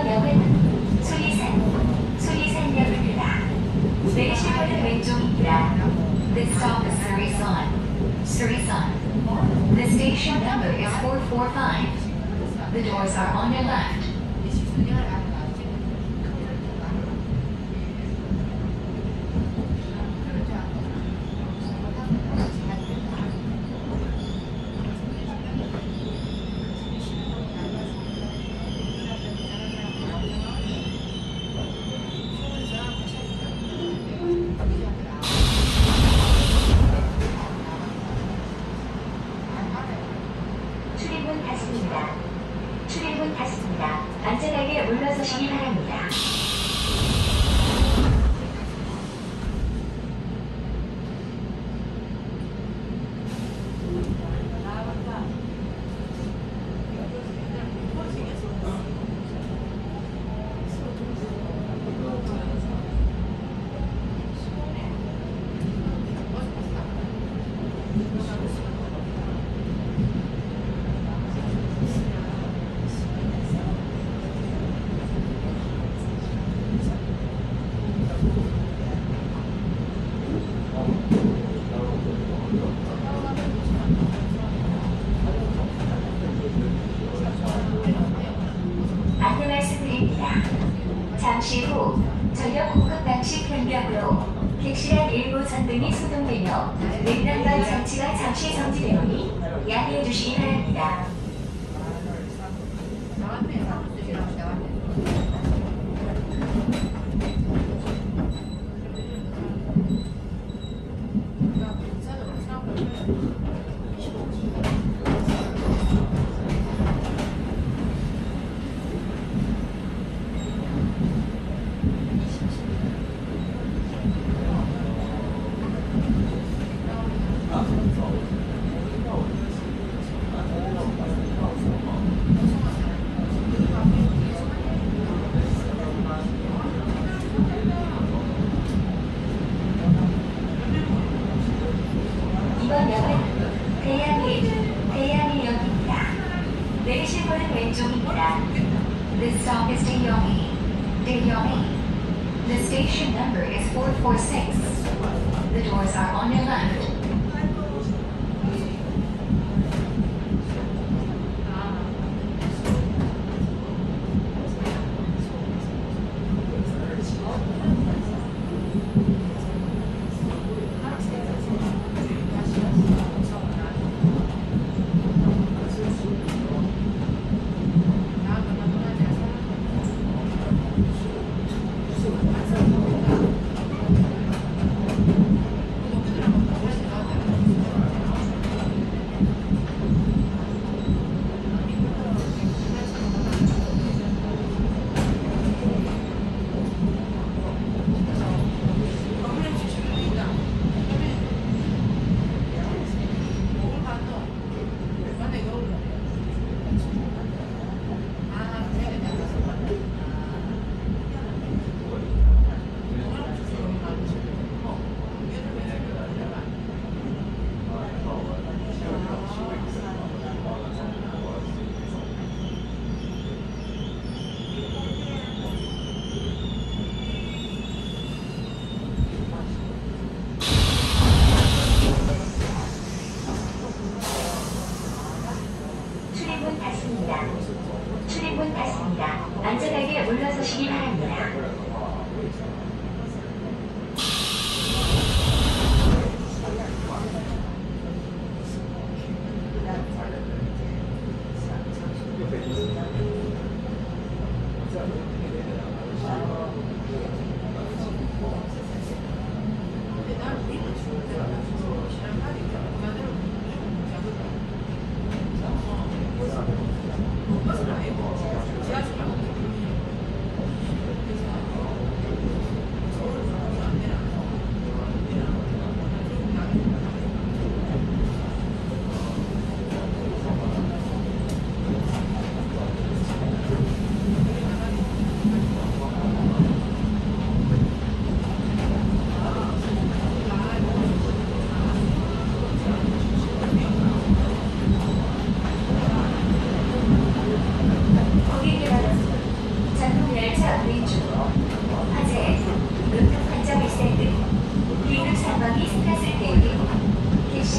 이번 수리산, 수리산역입니다. 내리실 왼쪽입니다. This stop is Surisan. Surisan. The station number is 445. The doors are on your left.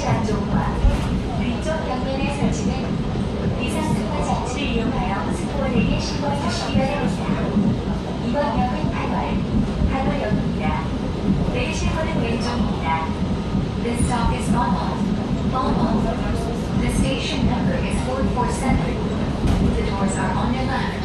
설치 안쪽과 장치를 이용하여 이번 역은 8월, 왼쪽입니다. This stop is Banwol. Banwol. The station number is 447. The doors are on your left.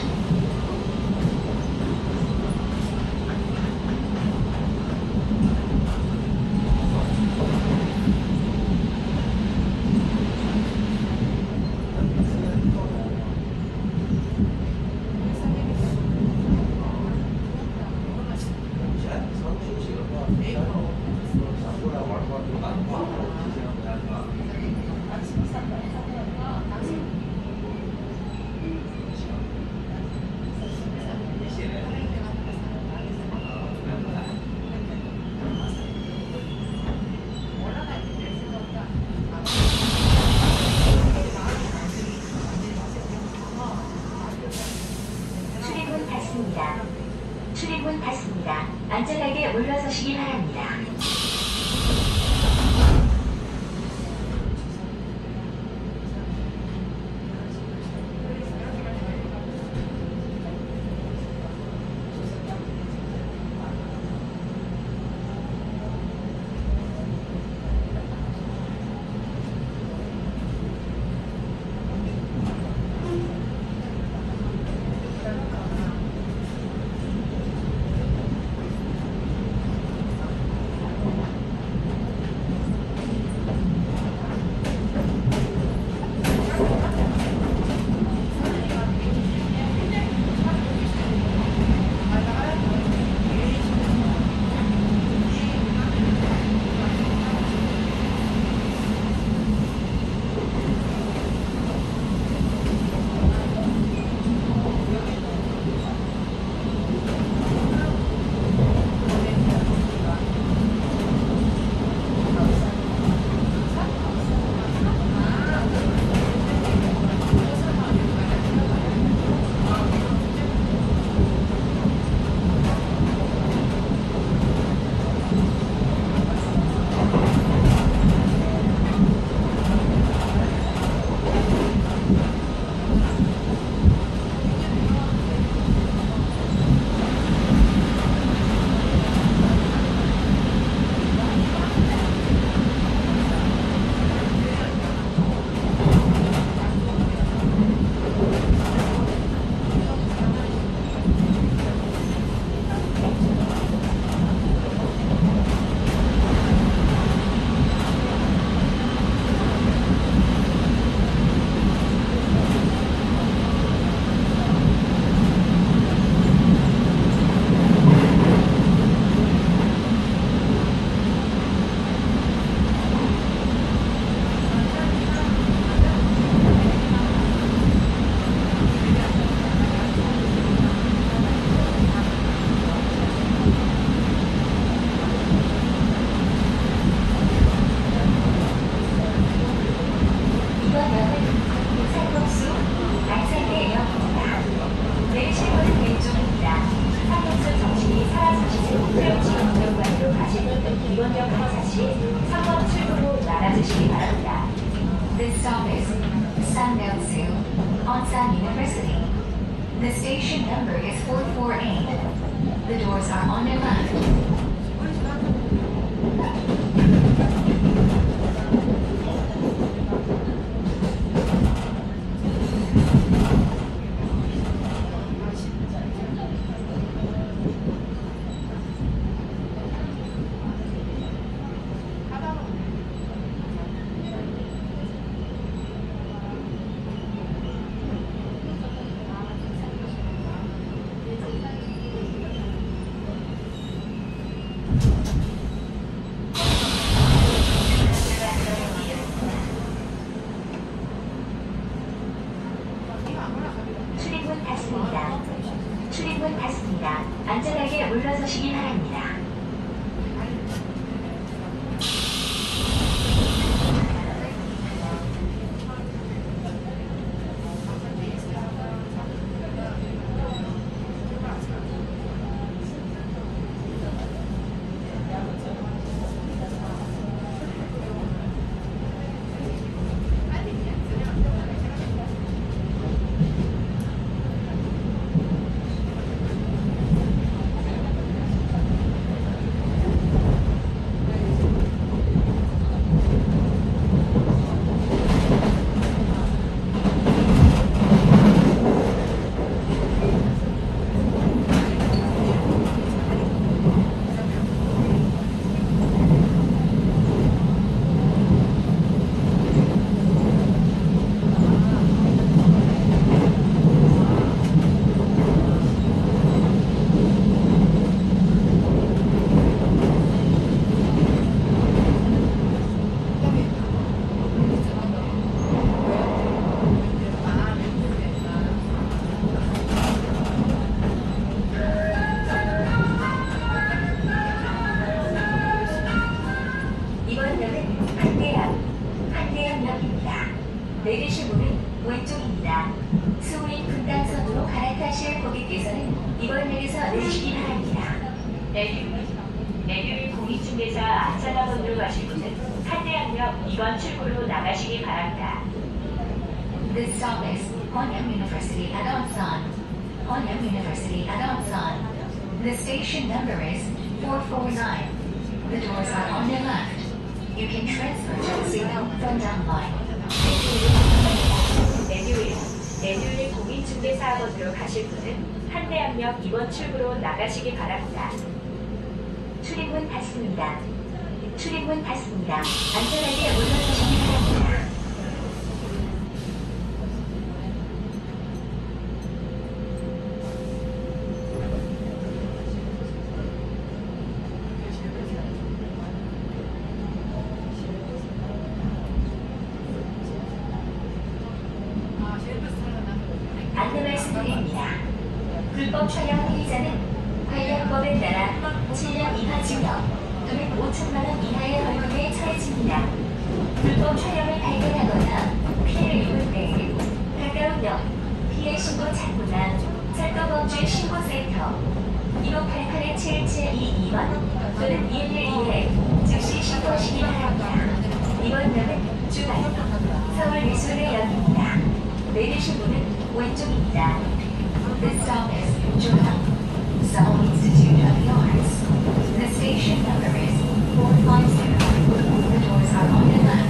내리실 문은 왼쪽입니다. 수우인 분당선으로 갈아타실 고객께서는 이번 역에서 내리시기 바랍니다. 내륙, 내륙 공익중개사 안산학원으로 가실 분은 한대학역 2번 출구로 나가시기 바랍니다. This stop is Honyang University at Onsan. Honyang University at Onsan. The station number is 449. The doors are on your left. You can transfer to the Seattle Fundang line. 내뉴일, 내뉴일 공사학원으로 가실 분은 한대암역 2번 출구로 나가시기 바랍니다. 출입문 닫습니다. 출입문 닫습니다. 안전하게 올라가시기 불법 촬영 피의자는 관련법에 따라 7년 이하 징역 또는 5천만 원 이하의 벌금에 처해집니다. 불법 촬영을 발견하거나 피해를 입을 때 가까운 역 피해 신고 창구나 철도범죄 신고센터 1588-7722번 또는 112에 즉시 신고하시기 바랍니다. 이번 역은 주말 서울 미술의 역입니다. 내리신 분은 왼쪽입니다. t h i stop is Institute of the Arts. The station number is 450. The doors are on the left.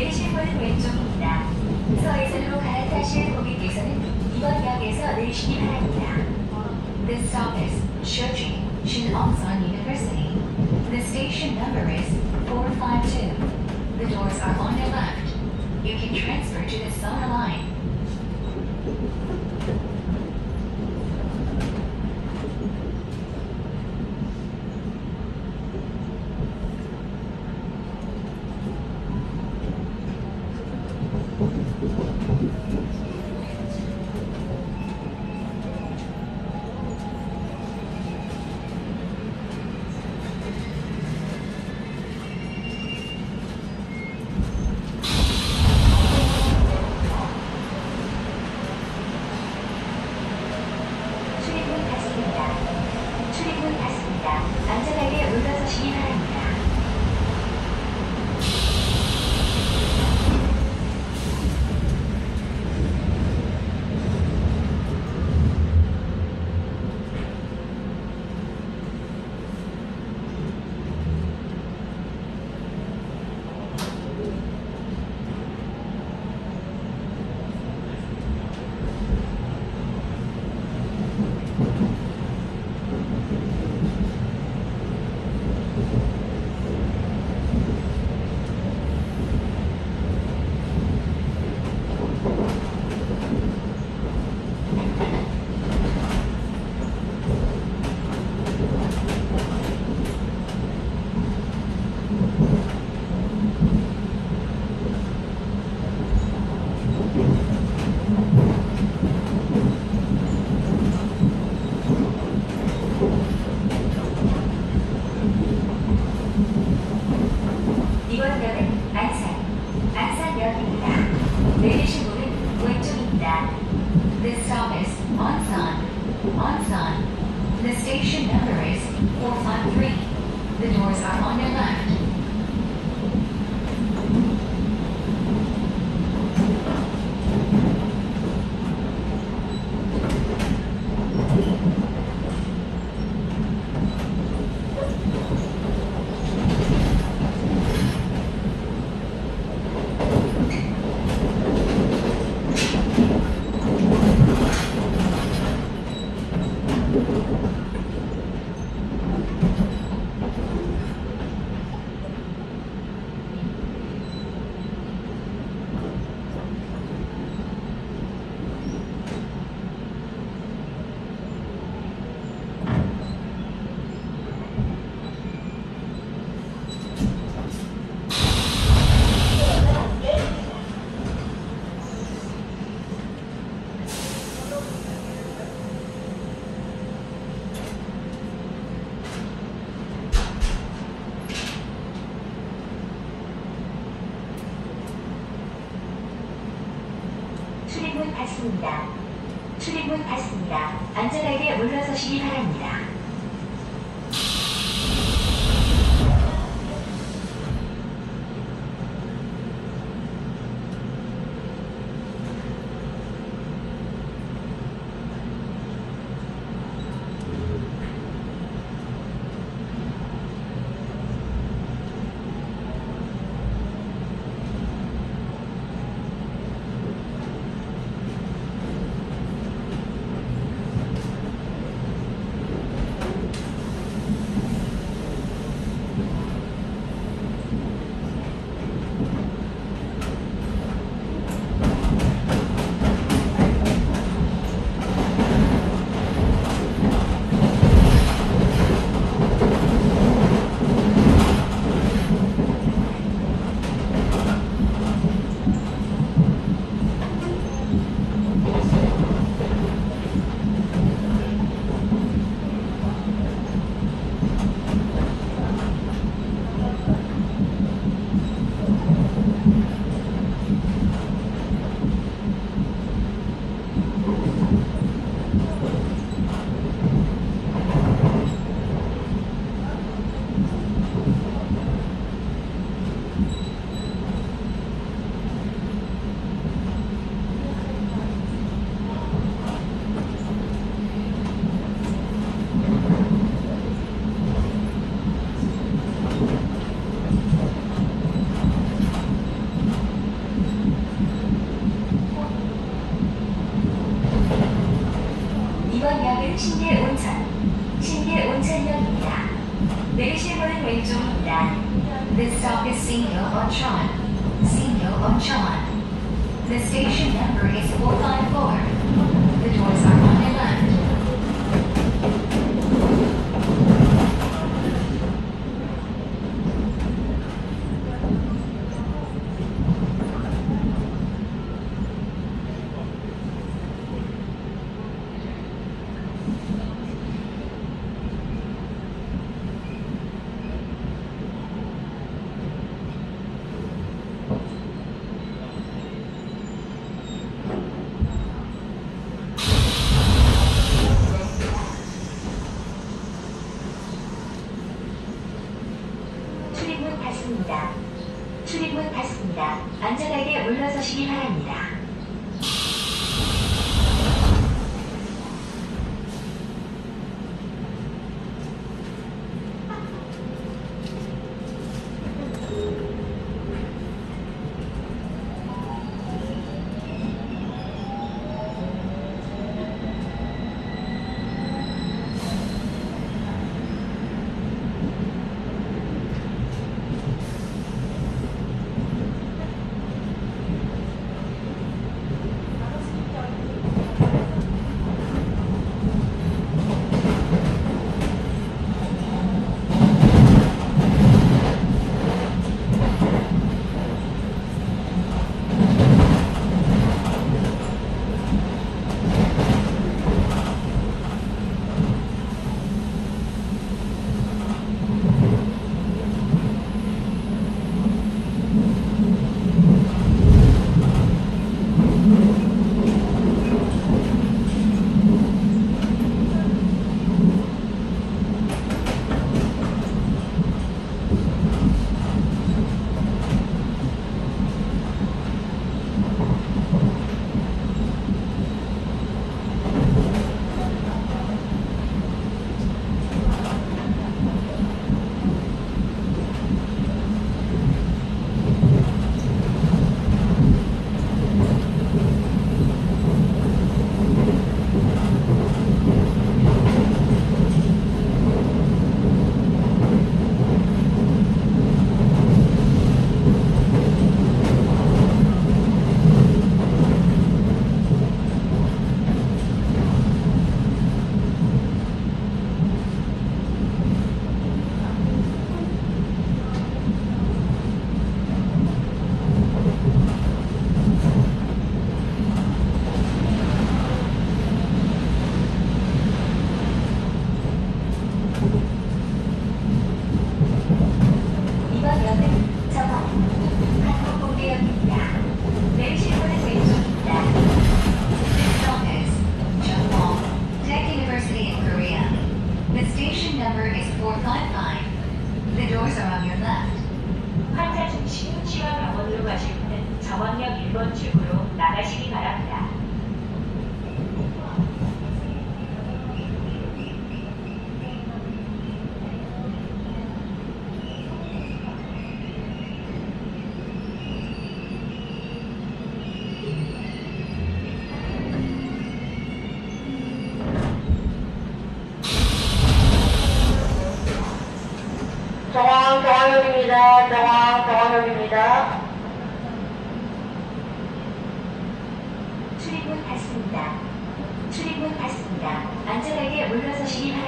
내리실 왼쪽입니다. 서해선으로 갈아타실 고객께서는 이번 역에서 내리시기 바랍니다. This stop is Choji, Shinonsan University. The station number is 452. The doors are on your left. You can transfer to the Sona line. This stop is Ansan. Ansan. The station number is 453. The doors are on your left. 있습니다. 출입문 닫습니다. 안전하게 물러서시기 바랍니다. 신길 온천. 신길 온천역입니다. 내리실 문은 왼쪽입니다. This stop is Singil Oncheon. Singil Oncheon. The station number is 454. The doors are 안전하게 올라서시기 바랍니다.